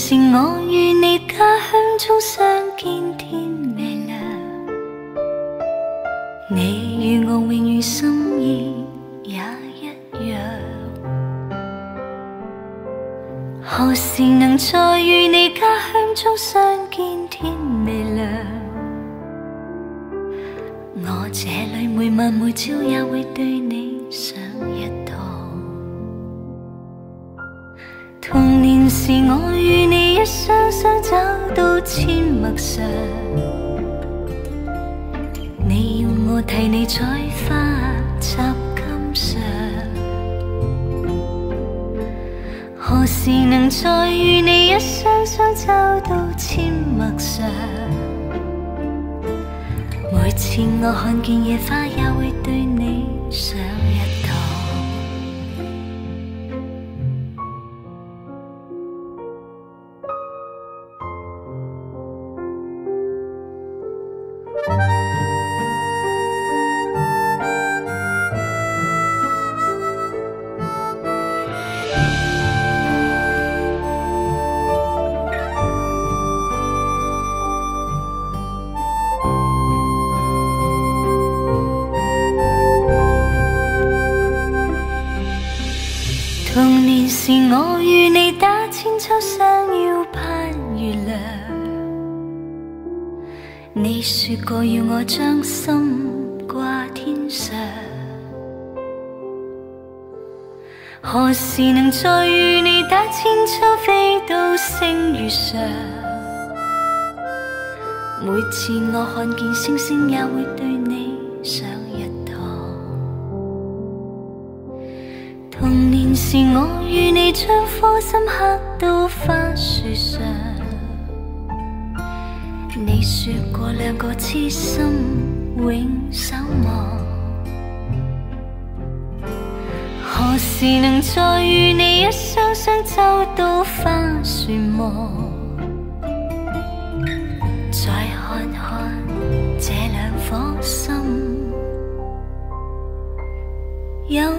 是我与你家乡中相见，天未亮。你与我永远心意也一样。何时能再与你家乡中相见，天未亮？我这里每晚每朝也会对你想一趟。童年时我与你一双双走到阡陌上，你要我替你采花插襟上，何时能再与你一双双走到阡陌上？每次我看见野花，也会对你想一童年时我与你打千秋相邀盼月亮，你说过要我将心挂天上，何时能再与你打千秋飞到星月上？每次我看见星星，也会对你想一趟。童年时我与你将颗心刻到花树上，你说过两个痴心永守望。何时能再与你一双双走到花树望？再看看这两颗心，有？